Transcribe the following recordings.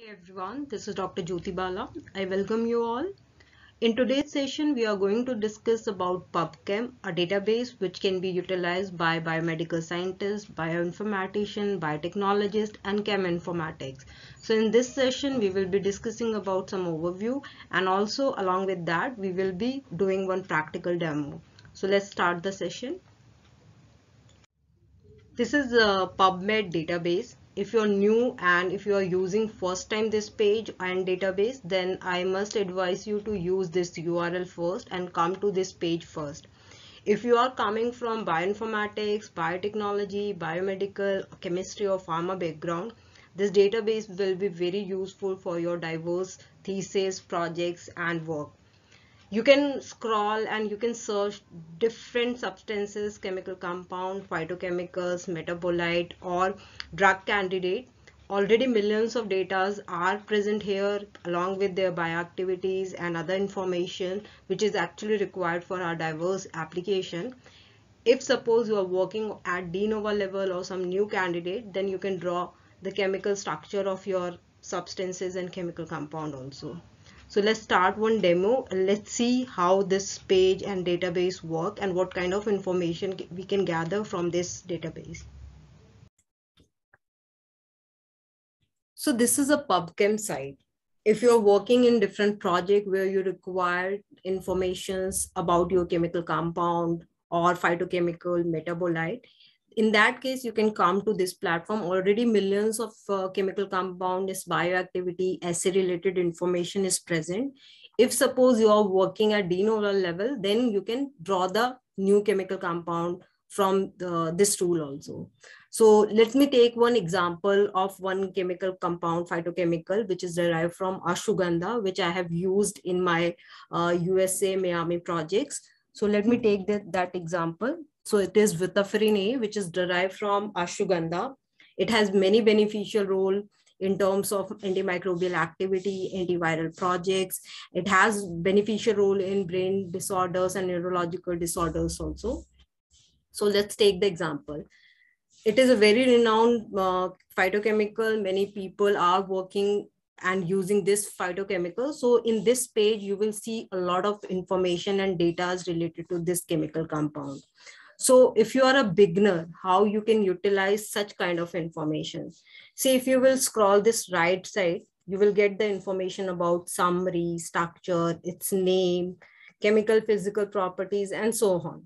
Hey everyone, this is Dr. Jyoti Bala. I welcome you all. In today's session, we are going to discuss about PubChem, a database which can be utilized by biomedical scientists, bioinformatician, biotechnologist, and cheminformatics. So in this session, we will be discussing about some overview and also along with that, we will be doing one practical demo. So let's start the session. This is a PubMed database if you're new and if you are using first time this page and database then I must advise you to use this URL first and come to this page first. If you are coming from bioinformatics, biotechnology, biomedical, chemistry or pharma background, this database will be very useful for your diverse thesis, projects and work you can scroll and you can search different substances chemical compound phytochemicals metabolite or drug candidate. Already millions of data are present here along with their bioactivities and other information which is actually required for our diverse application. If suppose you are working at de novo level or some new candidate then you can draw the chemical structure of your substances and chemical compound also so let's start one demo let's see how this page and database work and what kind of information we can gather from this database. So this is a PubChem site. If you're working in different project where you require informations about your chemical compound or phytochemical metabolite, in that case, you can come to this platform. Already millions of uh, chemical compounds, bioactivity, assay related information is present. If suppose you are working at de novo level, then you can draw the new chemical compound from the, this tool also. So let me take one example of one chemical compound, phytochemical, which is derived from ashwagandha, which I have used in my uh, USA Miami projects. So let me take that, that example. So it is withaferin A, which is derived from ashwagandha. It has many beneficial role in terms of antimicrobial activity, antiviral projects. It has beneficial role in brain disorders and neurological disorders also. So let's take the example. It is a very renowned uh, phytochemical. Many people are working and using this phytochemical. So in this page, you will see a lot of information and data related to this chemical compound. So if you are a beginner, how you can utilize such kind of information. See, if you will scroll this right side, you will get the information about summary, structure, its name, chemical physical properties, and so on.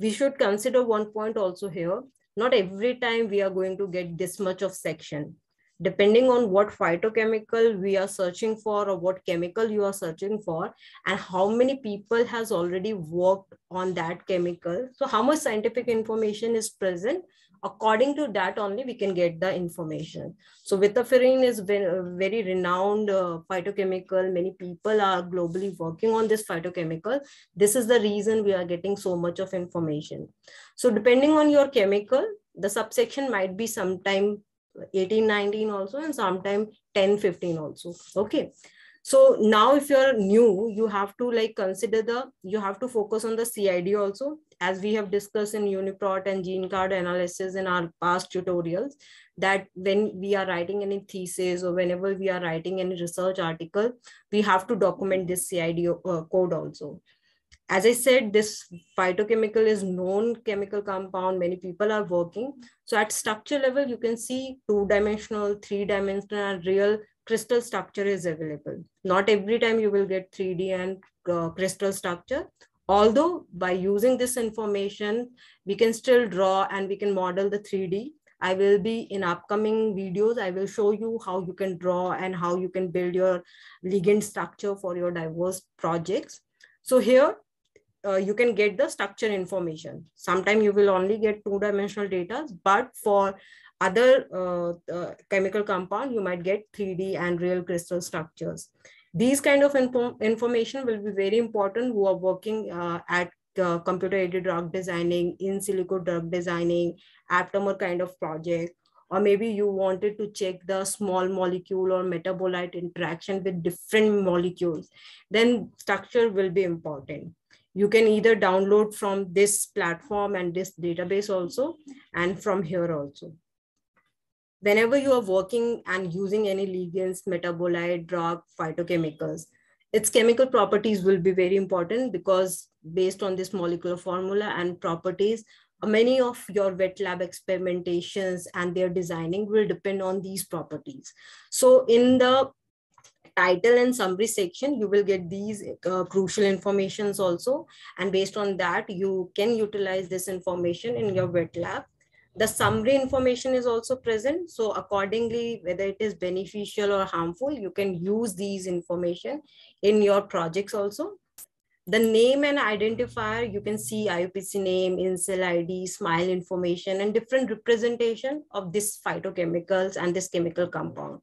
We should consider one point also here. Not every time we are going to get this much of section depending on what phytochemical we are searching for or what chemical you are searching for and how many people has already worked on that chemical. So how much scientific information is present? According to that only we can get the information. So withaferin is a very renowned uh, phytochemical. Many people are globally working on this phytochemical. This is the reason we are getting so much of information. So depending on your chemical the subsection might be sometime 18 19 also and sometime 10 15 also. Okay. So now if you're new you have to like consider the you have to focus on the cid also. As we have discussed in uniprot and gene card analysis in our past tutorials that when we are writing any thesis or whenever we are writing any research article we have to document this cid uh, code also as I said, this phytochemical is known chemical compound. Many people are working. So at structure level, you can see two-dimensional, three-dimensional, real crystal structure is available. Not every time you will get 3D and uh, crystal structure. Although by using this information, we can still draw and we can model the 3D. I will be in upcoming videos. I will show you how you can draw and how you can build your ligand structure for your diverse projects. So here uh, you can get the structure information. Sometimes you will only get two-dimensional data, but for other uh, uh, chemical compound, you might get 3D and real crystal structures. These kind of info information will be very important who are working uh, at uh, computer-aided drug designing, in silico drug designing, aptamer kind of project, or maybe you wanted to check the small molecule or metabolite interaction with different molecules, then structure will be important you can either download from this platform and this database also and from here also whenever you are working and using any ligands, metabolite, drug, phytochemicals, its chemical properties will be very important because based on this molecular formula and properties, many of your wet lab experimentations and their designing will depend on these properties. So in the title and summary section, you will get these uh, crucial informations also. And based on that, you can utilize this information in your wet lab. The summary information is also present. So accordingly, whether it is beneficial or harmful, you can use these information in your projects also. The name and identifier, you can see IUPAC name, INSEL ID, SMILE information, and different representation of this phytochemicals and this chemical compound.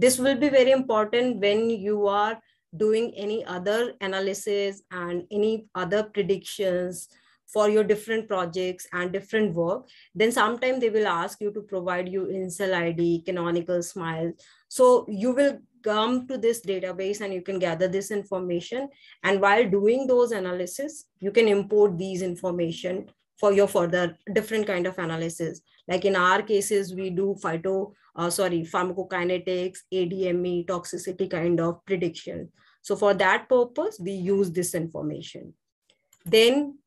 This will be very important when you are doing any other analysis and any other predictions for your different projects and different work, then sometime they will ask you to provide you INSEL ID, canonical smile. So you will come to this database and you can gather this information. And while doing those analysis, you can import these information for your further different kind of analysis. Like in our cases, we do phyto uh, sorry, pharmacokinetics, ADME, toxicity kind of prediction. So for that purpose, we use this information. Then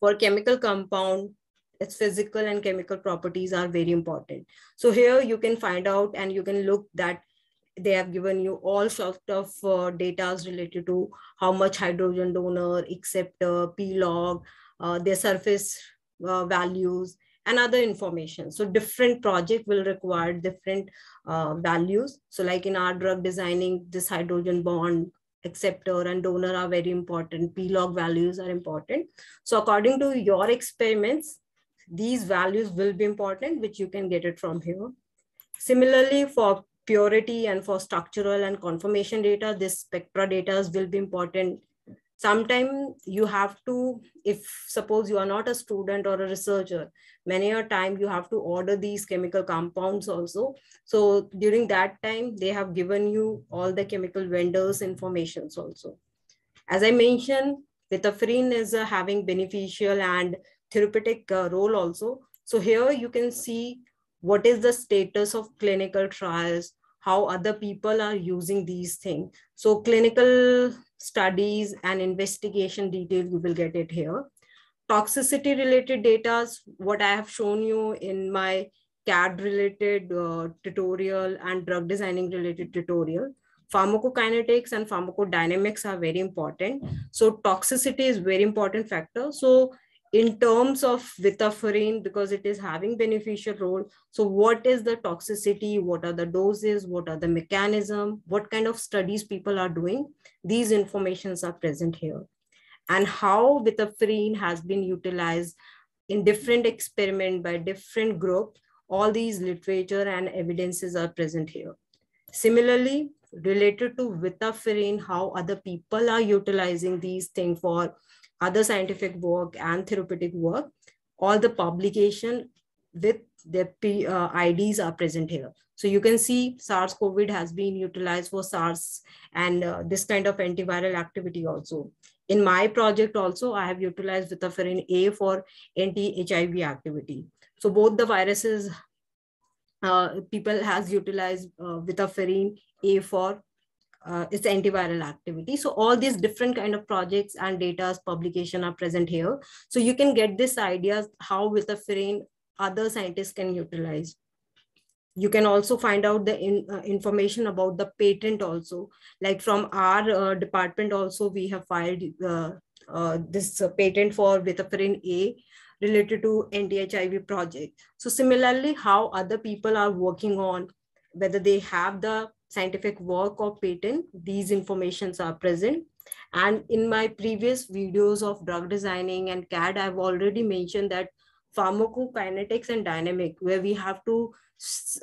for chemical compound, its physical and chemical properties are very important. So here you can find out and you can look that they have given you all sorts of uh, data related to how much hydrogen donor, acceptor, p-log, uh, their surface uh, values, and other information. So different project will require different uh, values. So like in our drug designing, this hydrogen bond acceptor and donor are very important. P-log values are important. So according to your experiments, these values will be important, which you can get it from here. Similarly, for purity and for structural and conformation data, this spectra data will be important sometimes you have to if suppose you are not a student or a researcher many a time you have to order these chemical compounds also. So during that time they have given you all the chemical vendors informations also. As i mentioned withaferin is uh, having beneficial and therapeutic uh, role also. So here you can see what is the status of clinical trials how other people are using these things. So clinical studies and investigation detail, you will get it here. Toxicity related data, what I have shown you in my CAD related uh, tutorial and drug designing related tutorial. Pharmacokinetics and pharmacodynamics are very important. So toxicity is very important factor. So in terms of withaferin because it is having beneficial role. So what is the toxicity? What are the doses? What are the mechanism? What kind of studies people are doing? These informations are present here. And how withaferin has been utilized in different experiment by different group all these literature and evidences are present here. Similarly related to withaferin how other people are utilizing these things for other scientific work and therapeutic work, all the publication with the P, uh, IDs are present here. So you can see SARS-CoV has been utilized for SARS and uh, this kind of antiviral activity also. In my project also, I have utilized withaferin A for anti-HIV activity. So both the viruses, uh, people has utilized uh, withaferin A for uh, its antiviral activity. So all these different kind of projects and data's publication are present here. So you can get this idea how withaferin other scientists can utilize. You can also find out the in, uh, information about the patent also. Like from our uh, department also, we have filed uh, uh, this patent for withaferin A related to anti-HIV project. So similarly, how other people are working on whether they have the scientific work or patent, these informations are present. And in my previous videos of drug designing and CAD, I've already mentioned that pharmacokinetics and dynamic, where we have to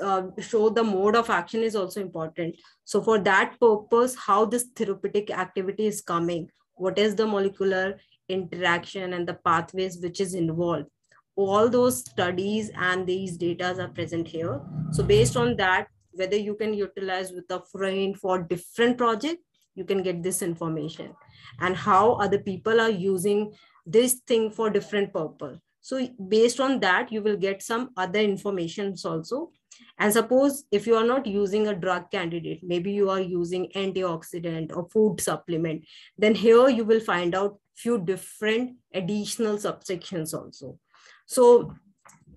uh, show the mode of action is also important. So for that purpose, how this therapeutic activity is coming, what is the molecular interaction and the pathways which is involved. All those studies and these data are present here. So based on that, whether you can utilize withaferin for different project, you can get this information and how other people are using this thing for different purpose. So based on that, you will get some other informations also. And suppose if you are not using a drug candidate, maybe you are using antioxidant or food supplement, then here you will find out few different additional subsections also. So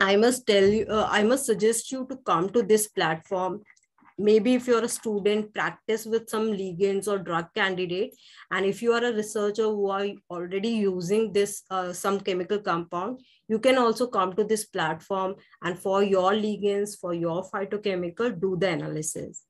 I must tell you, uh, I must suggest you to come to this platform. Maybe if you're a student practice with some ligands or drug candidate. And if you are a researcher who are already using this uh, some chemical compound you can also come to this platform and for your ligands for your phytochemical do the analysis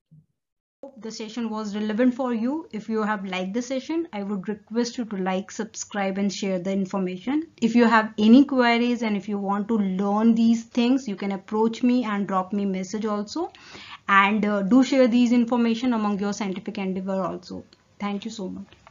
the session was relevant for you. If you have liked the session i would request you to like subscribe and share the information. If you have any queries and if you want to learn these things you can approach me and drop me message also. And uh, do share these information among your scientific endeavor also. Thank you so much